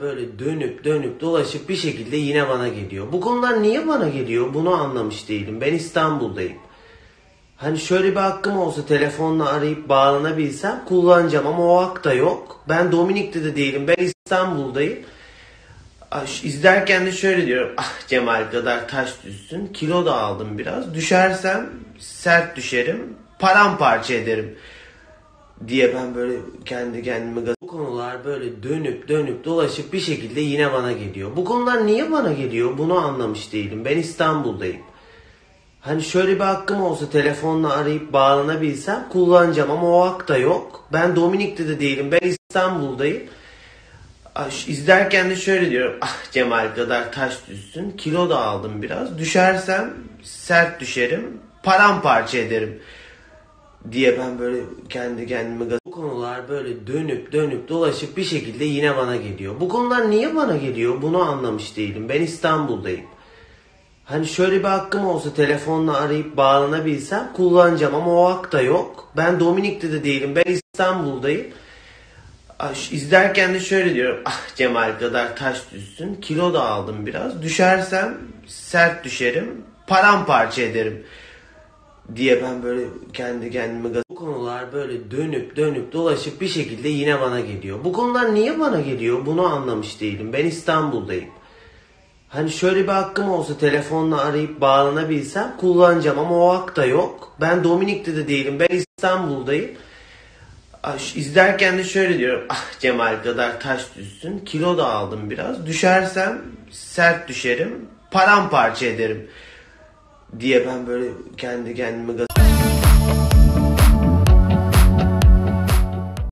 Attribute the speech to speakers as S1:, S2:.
S1: böyle dönüp dönüp dolaşıp bir şekilde yine bana geliyor. Bu konular niye bana geliyor bunu anlamış değilim. Ben İstanbul'dayım. Hani şöyle bir hakkım olsa telefonla arayıp bağlanabilsem kullanacağım ama o hak da yok. Ben Dominik'te de değilim. Ben İstanbul'dayım. Ay, şu- İzlerken de şöyle diyorum. Ah Cemal kadar taş düşsün. Kilo da aldım biraz. Düşersem sert düşerim. Paramparça ederim diye ben böyle kendi kendime. Bu konular böyle dönüp dönüp dolaşıp bir şekilde yine bana geliyor. Bu konular niye bana geliyor bunu anlamış değilim. Ben İstanbul'dayım. Hani şöyle bir hakkım olsa telefonla arayıp bağlanabilsem kullanacağım ama o hak da yok. Ben Dominik'te de değilim. Ben İstanbul'dayım. Ay, şu- İzlerken de şöyle diyorum. Ah Cemal kadar taş düşsün. Kilo da aldım biraz. Düşersem sert düşerim. Paramparça ederim diye ben böyle kendi kendime. Bu konular böyle dönüp dönüp dolaşıp bir şekilde yine bana geliyor. Bu konular niye bana geliyor bunu anlamış değilim. Ben İstanbul'dayım. Hani şöyle bir hakkım olsa telefonla arayıp bağlanabilsem kullanacağım ama o hak da yok. Ben Dominik'te de değilim. Ben İstanbul'dayım. İzlerken de şöyle diyorum. Ah Cemal kadar taş düşsün. Kilo da aldım biraz. Düşersem sert düşerim. Paramparça ederim diye ben böyle kendi kendime. Bu konular böyle dönüp dönüp dolaşıp bir şekilde yine bana geliyor. Bu konular niye bana geliyor bunu anlamış değilim. Ben İstanbul'dayım. Hani şöyle bir hakkım olsa telefonla arayıp bağlanabilsem kullanacağım ama o hak da yok. Ben Dominik'te de değilim. Ben İstanbul'dayım. İzlerken de şöyle diyorum. Ah Cemal kadar taş düşsün. Kilo da aldım biraz. Düşersem sert düşerim. Paramparça ederim diye ben böyle kendi kendime gaz...